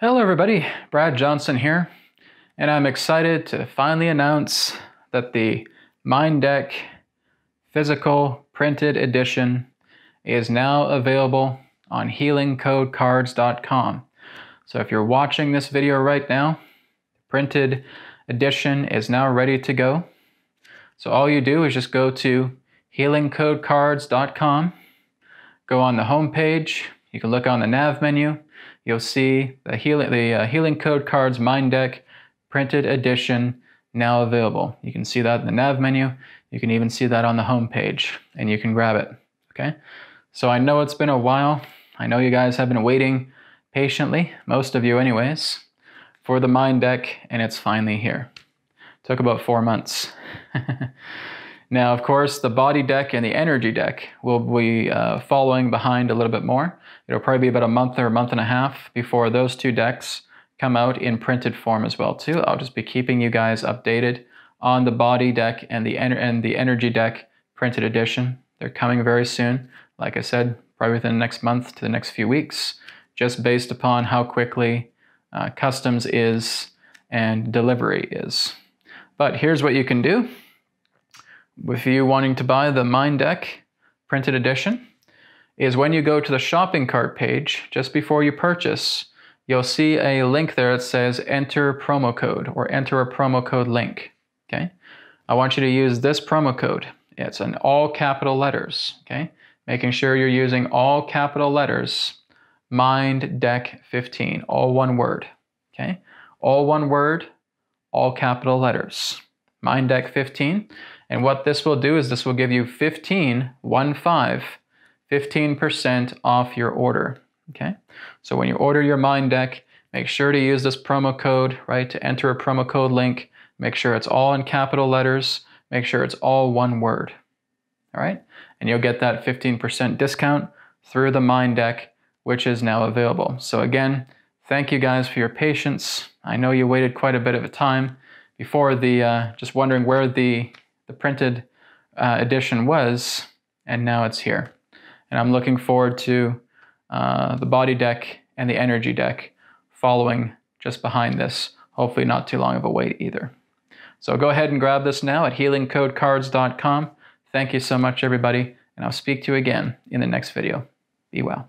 Hello, everybody. Brad Johnson here, and I'm excited to finally announce that the Mind Deck physical printed edition is now available on healingcodecards.com. So if you're watching this video right now, the printed edition is now ready to go. So all you do is just go to healingcodecards.com, go on the home page, you can look on the nav menu, you'll see the Healing, the, uh, Healing Code Cards Mind Deck printed edition now available. You can see that in the nav menu. You can even see that on the home page and you can grab it. Okay. So I know it's been a while. I know you guys have been waiting patiently, most of you anyways, for the Mind Deck and it's finally here. Took about four months. now, of course, the body deck and the energy deck will be uh, following behind a little bit more. It'll probably be about a month or a month and a half before those two decks come out in printed form as well too. I'll just be keeping you guys updated on the body deck and the and the energy deck printed edition. They're coming very soon. Like I said, probably within the next month to the next few weeks, just based upon how quickly uh, customs is and delivery is. But here's what you can do. If you wanting to buy the Mind Deck printed edition, is when you go to the shopping cart page, just before you purchase, you'll see a link there that says enter promo code or enter a promo code link. Okay. I want you to use this promo code. It's in all capital letters. Okay. Making sure you're using all capital letters. Mind Deck 15, all one word. Okay. All one word, all capital letters. Mind Deck 15. And what this will do is this will give you 15, 1 5 15% off your order. Okay, so when you order your Mind Deck, make sure to use this promo code, right, to enter a promo code link. Make sure it's all in capital letters. Make sure it's all one word. All right, and you'll get that 15% discount through the Mind Deck, which is now available. So again, thank you guys for your patience. I know you waited quite a bit of a time before the, uh, just wondering where the, the printed uh, edition was, and now it's here. And I'm looking forward to uh, the body deck and the energy deck following just behind this. Hopefully not too long of a wait either. So go ahead and grab this now at healingcodecards.com. Thank you so much, everybody, and I'll speak to you again in the next video. Be well.